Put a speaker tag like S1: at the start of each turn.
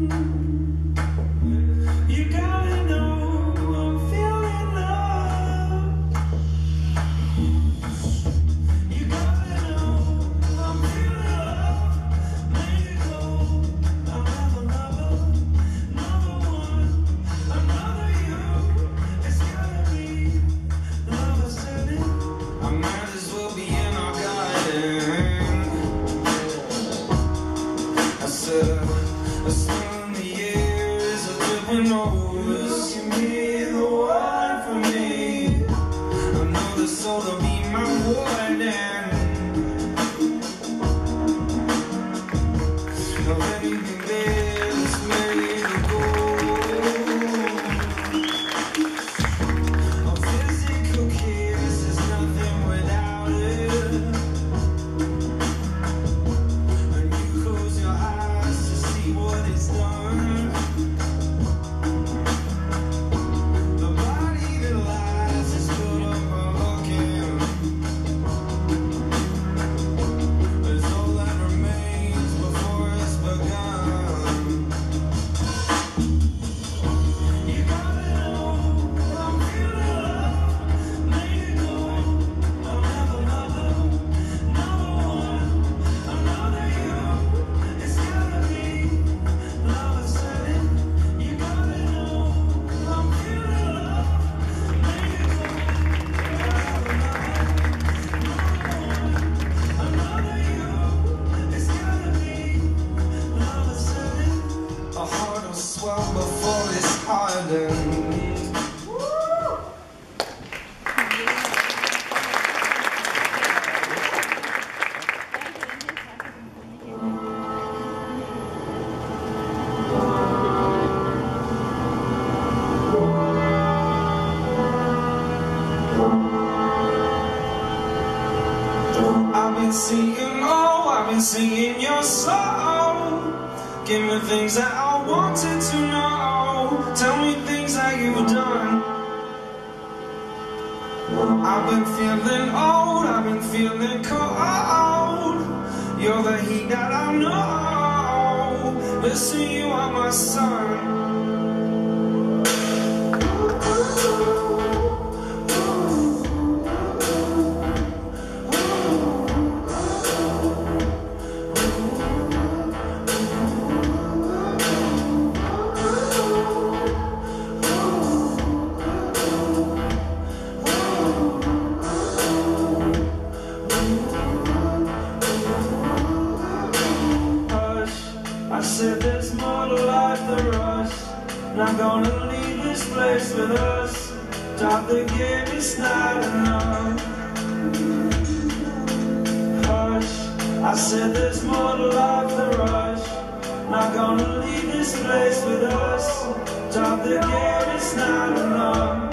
S1: You the soul be my warden. Of been seeing, oh, I've been singing your song Give me things that I wanted to know. Tell me things that you've done. I've been feeling old, I've been feeling cold. You're the heat that I know. Listen, you are my sun. I said there's more to life than rush. Not gonna leave this place with us. Stop the game, it's not enough. Hush, I said there's more to life than rush. Not gonna leave this place with us. Stop the game, it's not enough.